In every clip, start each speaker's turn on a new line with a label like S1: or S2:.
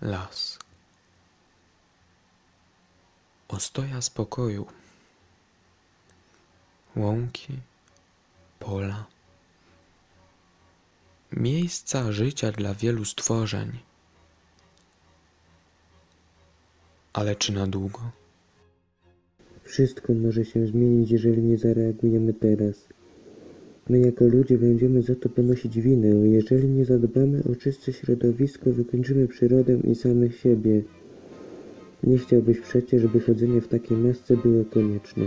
S1: las. Ostoja spokoju. Łąki, pola. Miejsca życia dla wielu stworzeń. Ale czy na długo?
S2: Wszystko może się zmienić, jeżeli nie zareagujemy teraz. My jako ludzie będziemy za to ponosić winę. Jeżeli nie zadbamy o czyste środowisko, wykończymy przyrodę i samych siebie. Nie chciałbyś przecież, by chodzenie w takiej masce było konieczne.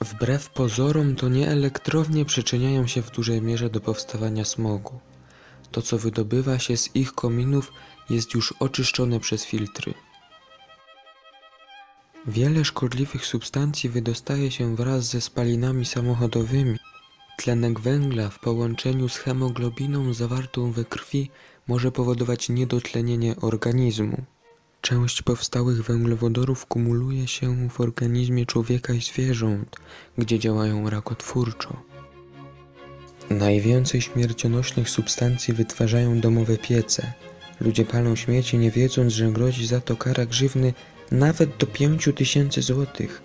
S1: Wbrew pozorom, to nie elektrownie przyczyniają się w dużej mierze do powstawania smogu. To, co wydobywa się z ich kominów, jest już oczyszczone przez filtry. Wiele szkodliwych substancji wydostaje się wraz ze spalinami samochodowymi. Tlenek węgla w połączeniu z hemoglobiną zawartą we krwi może powodować niedotlenienie organizmu. Część powstałych węglowodorów kumuluje się w organizmie człowieka i zwierząt, gdzie działają rakotwórczo. Najwięcej śmiercionośnych substancji wytwarzają domowe piece. Ludzie palą śmieci nie wiedząc, że grozi za to kara grzywny nawet do 5 tysięcy złotych.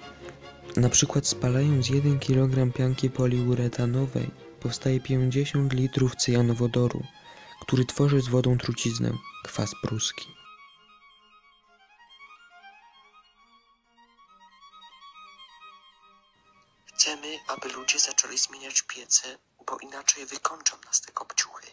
S1: Na przykład spalając 1 kg pianki poliuretanowej powstaje 50 litrów cyjanowodoru, który tworzy z wodą truciznę, kwas pruski.
S3: Chcemy, aby ludzie zaczęli zmieniać piece, bo inaczej wykończą nas te kopciuchy.